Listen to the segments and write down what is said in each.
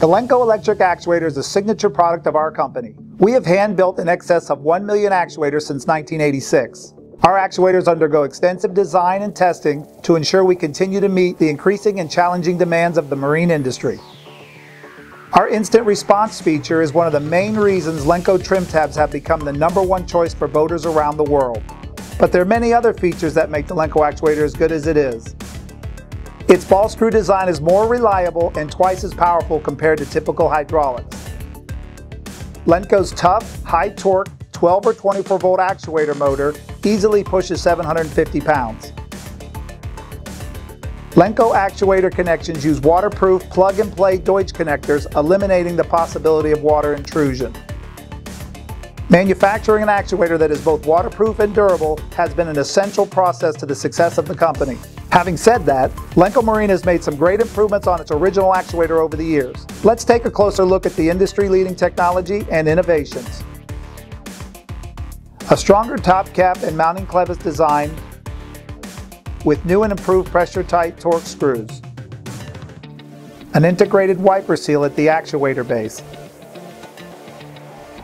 The Lenco electric actuator is a signature product of our company. We have hand-built in excess of 1 million actuators since 1986. Our actuators undergo extensive design and testing to ensure we continue to meet the increasing and challenging demands of the marine industry. Our instant response feature is one of the main reasons Lenco trim tabs have become the number one choice for boaters around the world. But there are many other features that make the Lenco actuator as good as it is. Its ball screw design is more reliable and twice as powerful compared to typical hydraulics. Lenco's tough, high torque 12 or 24 volt actuator motor easily pushes 750 pounds. Lenko actuator connections use waterproof plug-and-play Deutsch connectors, eliminating the possibility of water intrusion. Manufacturing an actuator that is both waterproof and durable has been an essential process to the success of the company. Having said that, Lenco Marine has made some great improvements on its original actuator over the years. Let's take a closer look at the industry-leading technology and innovations. A stronger top cap and mounting clevis design with new and improved pressure-tight torque screws. An integrated wiper seal at the actuator base.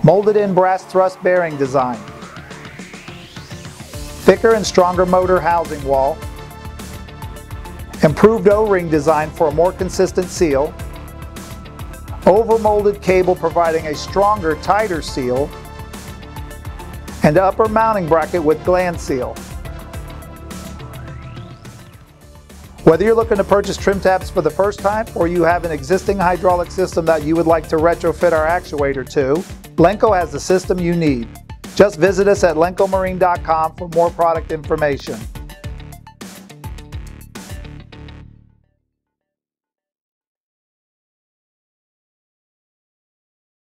Molded in brass thrust bearing design. Thicker and stronger motor housing wall. Improved O-ring design for a more consistent seal. Overmolded cable providing a stronger, tighter seal. And upper mounting bracket with gland seal. Whether you're looking to purchase trim tabs for the first time or you have an existing hydraulic system that you would like to retrofit our actuator to, Lenco has the system you need. Just visit us at lencomarine.com for more product information.